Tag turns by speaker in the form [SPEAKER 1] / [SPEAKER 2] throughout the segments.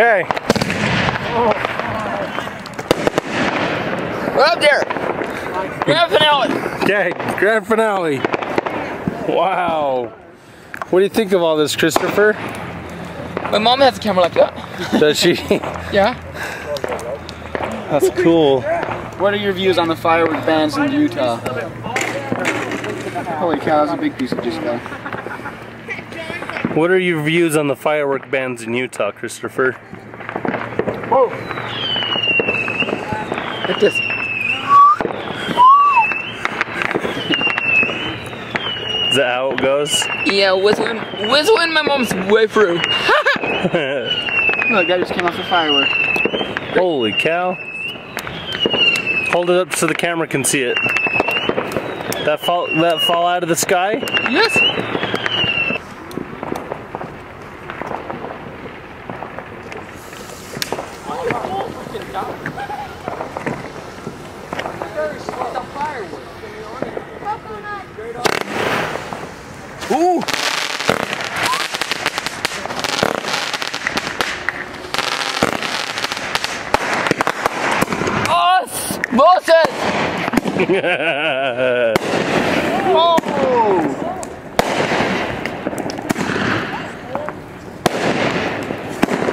[SPEAKER 1] Okay.
[SPEAKER 2] We're up there. Grand finale.
[SPEAKER 1] Okay, grand finale. Wow. What do you think of all this, Christopher?
[SPEAKER 2] My mom has a camera like that.
[SPEAKER 1] Does she?
[SPEAKER 2] Yeah.
[SPEAKER 1] That's cool.
[SPEAKER 3] What are your views on the firework bans in Utah? Holy cow, that's a big piece of guy.
[SPEAKER 1] What are your views on the firework bans in Utah, Christopher?
[SPEAKER 3] Whoa! At this.
[SPEAKER 1] Is that how it goes?
[SPEAKER 2] Yeah, whistling, whistling my mom's way through.
[SPEAKER 3] Look, that just came off the firework.
[SPEAKER 1] Holy cow. Hold it up so the camera can see it. That fall that fall out of the sky?
[SPEAKER 2] Yes. Ooh! Us! Moses!
[SPEAKER 3] Oh!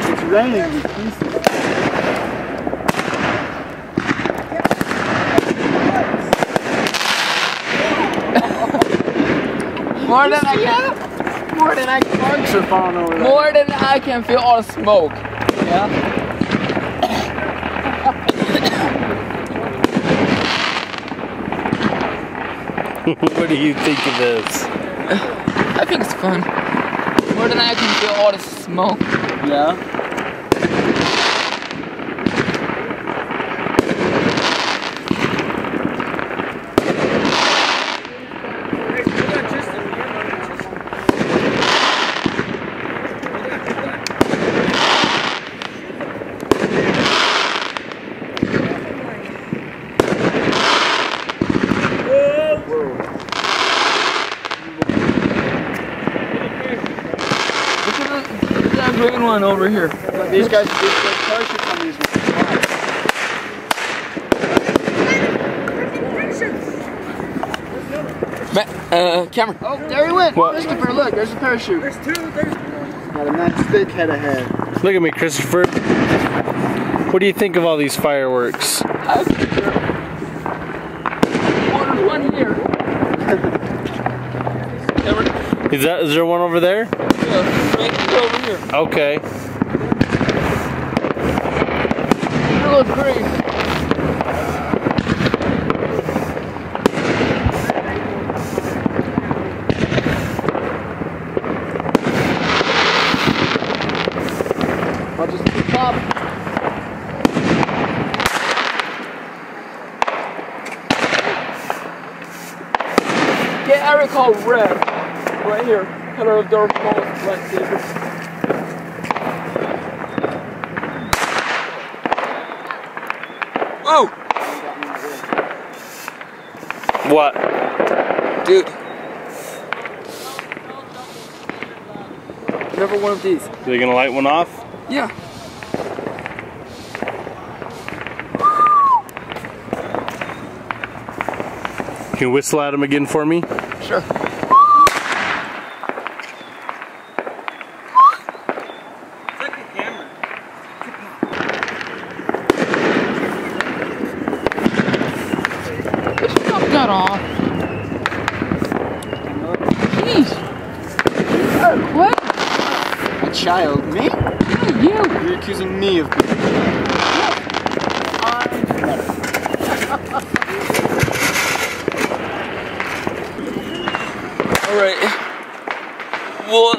[SPEAKER 3] It's raining with pieces.
[SPEAKER 2] More than I can,
[SPEAKER 3] More than I bugs are falling over there.
[SPEAKER 2] more than I can feel all the smoke.
[SPEAKER 3] Yeah?
[SPEAKER 1] what do you think of this?
[SPEAKER 2] I think it's fun. More than I can feel all the smoke.
[SPEAKER 3] Yeah?
[SPEAKER 2] Look at the- look at one over here.
[SPEAKER 3] These guys, these guys parachutes on these ones.
[SPEAKER 2] Ma uh, Kamron.
[SPEAKER 3] Oh, there he went.
[SPEAKER 1] What?
[SPEAKER 3] Christopher, look, there's a parachute. There's two. There's... Got a nice thick head ahead.
[SPEAKER 1] Look at me, Christopher. What do you think of all these fireworks?
[SPEAKER 2] I think there- there's one here. Kamron,
[SPEAKER 1] Is that is there one over there?
[SPEAKER 2] yeah, right over here.
[SPEAKER 1] Okay.
[SPEAKER 2] It looks green.
[SPEAKER 3] I'll just.
[SPEAKER 2] Get Eric all red. Right here. Color of Maul's lightsaber. Oh,
[SPEAKER 1] What?
[SPEAKER 2] dude. Never one of these.
[SPEAKER 1] Are they gonna light one off?
[SPEAKER 2] Yeah.
[SPEAKER 1] Can you whistle at them again for me?
[SPEAKER 2] Sure. Let's knock that off. Jeez. Eric, what?
[SPEAKER 3] A child. Me?
[SPEAKER 2] Yeah, you.
[SPEAKER 3] You're accusing me of being.
[SPEAKER 2] Alright. Well,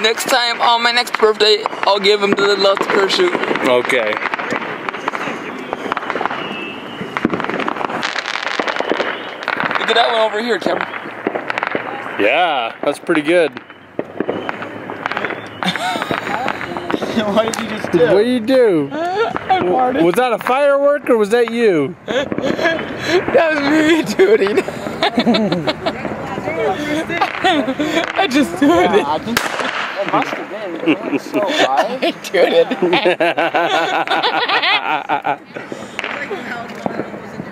[SPEAKER 2] next time on my next birthday, I'll give him the last parachute.
[SPEAKER 1] Okay.
[SPEAKER 2] At that one over here, Kamron.
[SPEAKER 1] Yeah, that's pretty good.
[SPEAKER 3] what did you just do?
[SPEAKER 1] What do you do?
[SPEAKER 2] I farted.
[SPEAKER 1] Was that a firework or was that you?
[SPEAKER 2] That was me doing it. I just doing it.
[SPEAKER 3] I think It must have been. It was so high.
[SPEAKER 1] Dude, it.